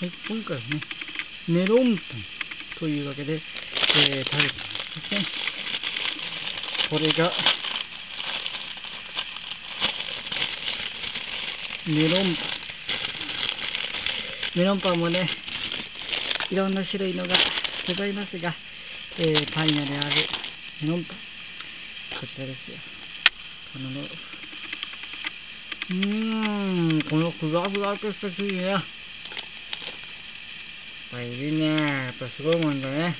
はい、今回はね、メロンパンというわけで、えー、食べてみますね。これが、メロンパン。メロンパンもね、いろんな種類のがございますが、えー、パン屋であるメロンパン。こちらですよ。このの、うーん、このふわふわとした生地ね。ぱいいね。やっぱすごいもんだね。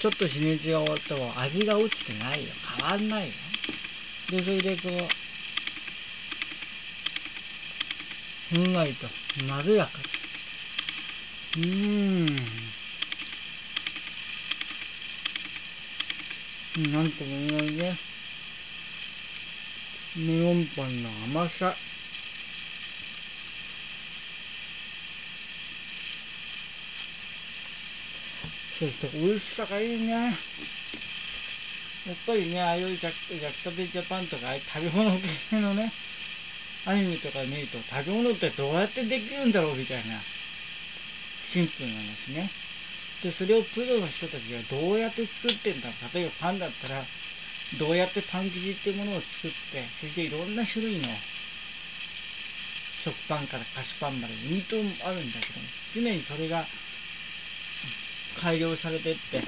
ちょっと日にちが終わっても味が落ちてないよ。変わんないよ。で、それでこう、ふんわりと、まろやか。うーん。なんとも言えないね。メロンパンの甘さ。そして美味しさがいいね。やっぱりね、ああいう焼きたてジャパンとか、食べ物系のね、アニメとか見ると、食べ物ってどうやってできるんだろうみたいな、シンプルな話ね。で、それをプロの人たちがどうやって作ってんだ。例えばパンだったら、どうやってパン生地っていうものを作って、そしていろんな種類の食パンから菓子パンまで、2トンあるんだけども、常にそれが改良されてって、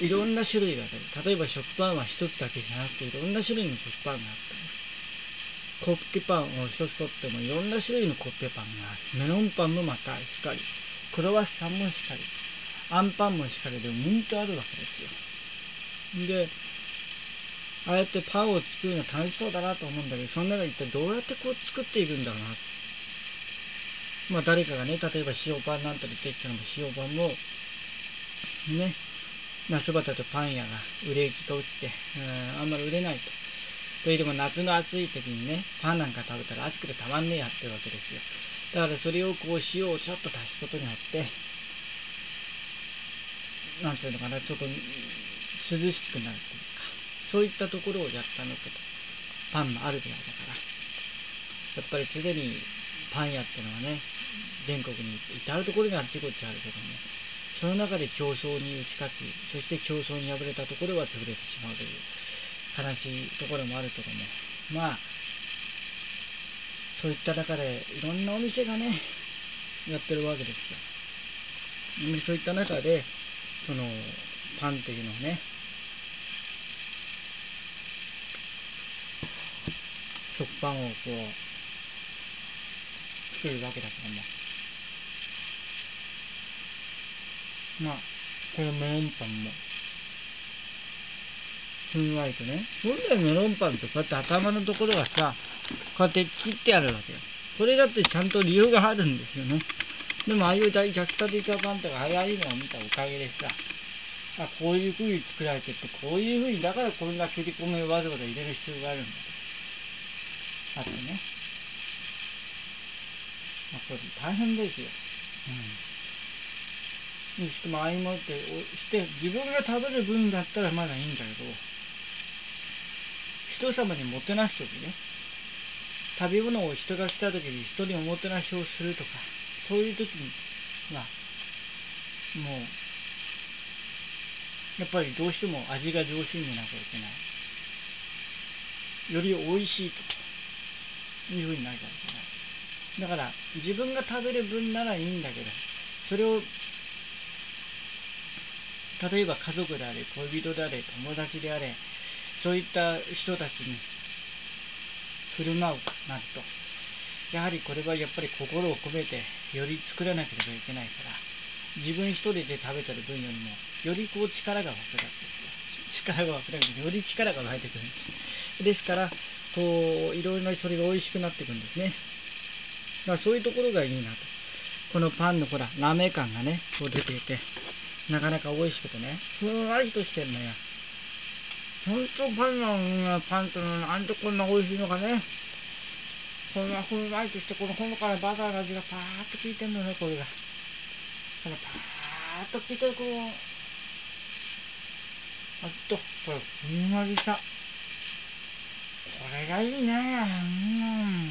いろんな種類が出る。例えば食パンは一つだけじゃなくて、いろんな種類の食パンがあったり、コッペパンを一つとってもいろんな種類のコッペパンがある。メロンパンもまたしかり、クロワッサンもしっかり、アンパンもしかりで、ミントあるわけですよ。で、ああやってパンを作るの楽しそうだなと思うんだけど、その中で一体どうやってこう作っていくんだろうな。まあ誰かがね、例えば塩パンなんて言ってきたのも塩パンも、ね、夏バテとパン屋が売れ行きが落ちて、うん、あんまり売れないと。というでも夏の暑い時にね、パンなんか食べたら暑くてたまんねえやってるわけですよ。だからそれをこう塩をちょっと足すことによって、なんていうのかな、ちょっと涼しくなるというか、そういったところをやったのかと。パンもあるぐらいだから。やっぱり常にパン屋っていうのはね、全国に至るところにあっちこっちあるけども、その中で競争に打ち勝ち、そして競争に敗れたところは潰れてしまうという悲しいところもあるけども、まあ、そういった中でいろんなお店がね、やってるわけですよ。そういった中で、その、パンっていうのをね、食パンをこう、作るわけだけども、まあ、このメロンパンも、ふんわりとね。本来メロンパンってこうやって頭のところがさ、こうやって切ってあるわけよ。これだってちゃんと理由があるんですよね。でもああいう大逆立てジャパンとかああいうのを見たおかげでさ、あ、こういう風に作られてって、こういう風に、だからこんな切り込みをわざわざ入れる必要があるんだと。あとね。まあ、これ大変ですよ。うん。にしても相まってして自分が食べる分だったらまだいいんだけど人様にもてなす時ね。食べ物を人が来た時に人におもてなしをするとかそういう時にはもうやっぱりどうしても味が上品になきゃいけない。より美味しいというふうになきゃいけない。だから自分が食べる分ならいいんだけどそれを例えば家族であれ、恋人であれ、友達であれ、そういった人たちに振る舞うなると、やはりこれはやっぱり心を込めて、より作らなければいけないから、自分一人で食べてる分よりも、よりこう力が湧くわけですよ。力が湧くだけで、より力が湧いてくるんです。ですから、こう、いろいろそれが美味しくなっていくんですね。だからそういうところがいいなと。このパンのほら、ラメ感がね、こう出ていて、なかなか美味しくてね、ふんわりとしてんのよ。ほんとパンのパンとなんでこんな美味しいのかね。こんなふんわりとして、このほのかなバターの味がパーッと効いてんのね、これが。このパーッと効いてる、この、あと、これ、ふんわりさ。これがいいね。うん。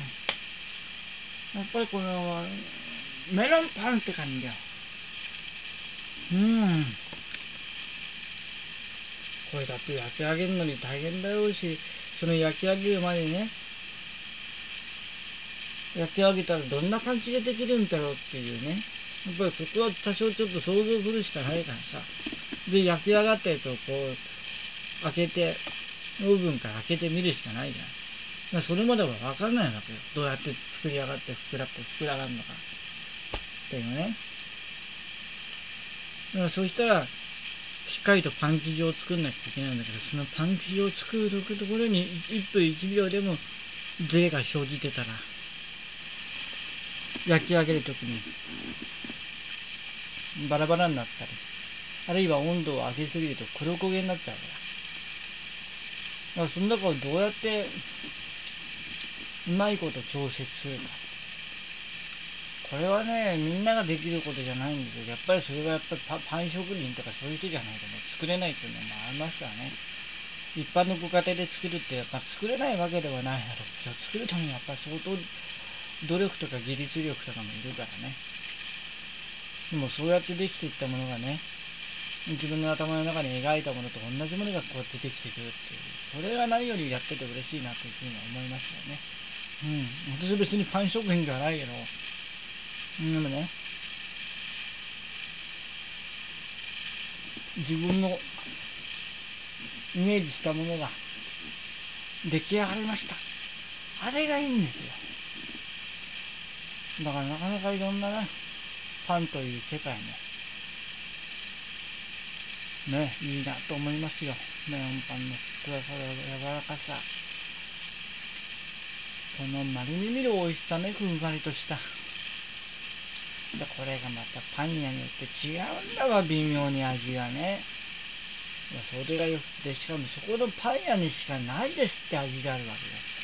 やっぱりこの、メロンパンって感じだよ。うん。これだって焼き上げるのに大変だろうし、その焼き上げるまでね、焼き上げたらどんな感じでできるんだろうっていうね。やっぱりそこは多少ちょっと想像するしかないからさ。で、焼き上がったやつをこう、開けて、オーブンから開けてみるしかないじゃん。それまでは分かんないわけよ。どうやって作り上がって膨らって膨らがるのか。っていうね。だからそうしたら、しっかりとパン生地を作んなきゃいけないんだけど、そのパン生地を作るところに1分1秒でもズレが生じてたら、焼き上げるときにバラバラになったり、あるいは温度を上げすぎると黒焦げになっちゃうから。だからその中をどうやってうまいこと調節するか。これはね、みんなができることじゃないんですよ。やっぱりそれはやっぱりパン職人とかそういう人じゃないとね、作れないっていうのもありますからね。一般のご家庭で作るってやっぱ作れないわけではないだろうけど、作るためにやっぱり相当努力とか技術力とかもいるからね。でもそうやってできていったものがね、自分の頭の中に描いたものと同じものがこうやってできてくるっていう、それが何よりやってて嬉しいなというふうに思いますよね。うん。私別にパン職人ではないけど、でもね、自分のイメージしたものが出来上がりました。あれがいいんですよ。だからなかなかいろんなね、パンという世界も、ね、いいなと思いますよ。メロンパンのふくらさ柔らかさ。この丸に見る美味しさね、ふんわりとした。で、これがまたパン屋によって違うんだわ、微妙に味がね。それがよくて、しかもそこのパン屋にしかないですって味があるわけです。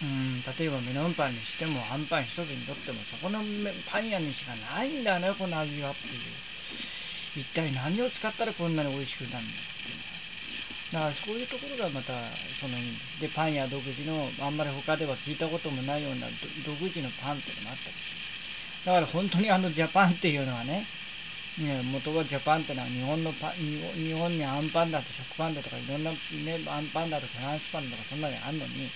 うん、例えばメロンパンにしても、あんパン一つにとっても、そこのパン屋にしかないんだよね、この味はっていう。一体何を使ったらこんなに美味しくなるんだっていうのはだからそういうところがまた、その、で、パン屋独自の、あんまり他では聞いたこともないような独自のパンっていうのもあったりする。だから本当にあのジャパンっていうのはね、ね、元はジャパンってのは日本のパ日本にアンパンだと食パンだとかいろんな、ね、アンパンだとかフランスパンだとかそんなのあるのに、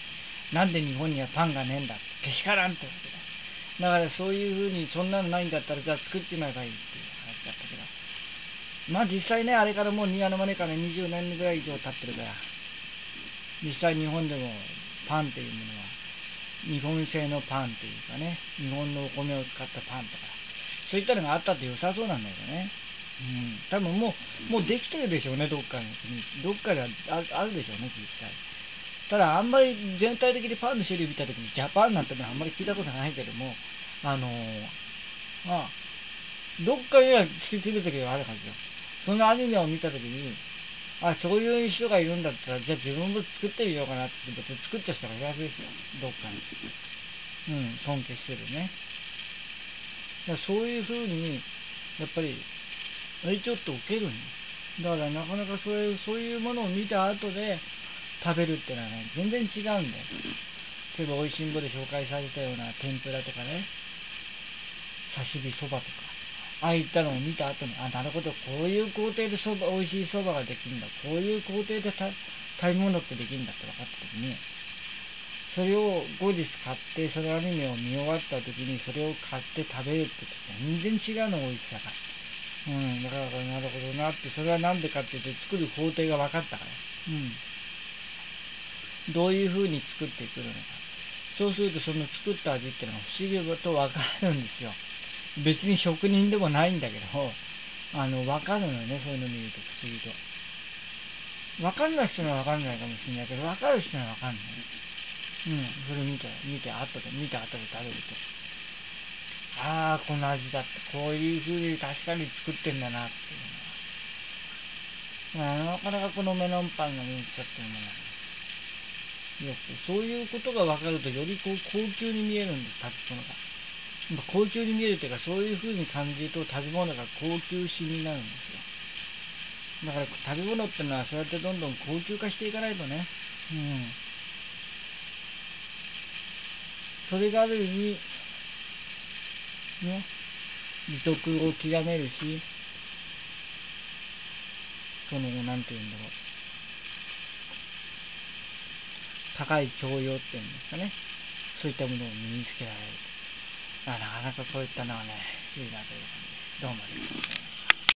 なんで日本にはパンがねえんだってけしからんってわけだ。だからそういうふうに、そんなのないんだったら、じゃあ作ってまえばいいっていう話だったけど。まあ実際ね、あれからもう庭の真似から20年ぐらい以上経ってるから、実際日本でもパンっていうものは、日本製のパンっていうかね、日本のお米を使ったパンとか、そういったのがあったって良さそうなんだけどね。うん。多分もう、もうできてるでしょうね、どっかに。どっかではあるでしょうね、実際。ただ、あんまり全体的にパンの種類見たときに、ジャパンなんてのはあんまり聞いたことないけども、あのー、まあ、どっかには突き詰めてる時があるはずよ。そのアニメを見たときに、あ、そういう人がいるんだったら、じゃあ自分も作ってみようかなってって、作った人がいるはずですよ。どっかに。うん、尊敬してるね。だそういうふうに、やっぱり、ちょっと受けるんだからなかなかそういう、そういうものを見た後で、食べるってのはね、全然違うんだよ。例えば、美味しんぼで紹介されたような天ぷらとかね、刺身そばとか、ああいったのを見た後に、あ、なるほど、こういう工程でそば、美味しいそばができるんだ。こういう工程で食べ物ってできるんだって分かった時に、それを後日買って、そのアニメを見終わった時に、それを買って食べるって全然違うの、美味しさが。うん、だから、なるほどなって、それはなんでかっていうと、作る工程が分かったから。うん。どういうふうに作ってくるのか。そうするとその作った味っていうのが不思議とわかるんですよ。別に職人でもないんだけど、あの、わかるのよね、そういうの見ると不思議と。わかんない人にはわかんないかもしれないけど、わかる人にはわかんない。うん、それ見て、見て、後で、見て後で食べると。ああ、この味だって、こういう風に確かに作ってんだなっていうのは。なかなかこのメロンパンが人気だっていうのは、よく、そういうことが分かると、よりこう高級に見えるんです、食べ物が。高級に見えるというか、そういう風に感じると食べ物が高級品になるんですよ。だから食べ物ってのはそうやってどんどん高級化していかないとね。うん。それがある意味、ね、美徳を極めるし、その、なんて言うんだろう。高い教養っていうんですかね。そういったものを身につけられる。なかなかこういったのはね、いいなという感じです。どうもありがとうございました。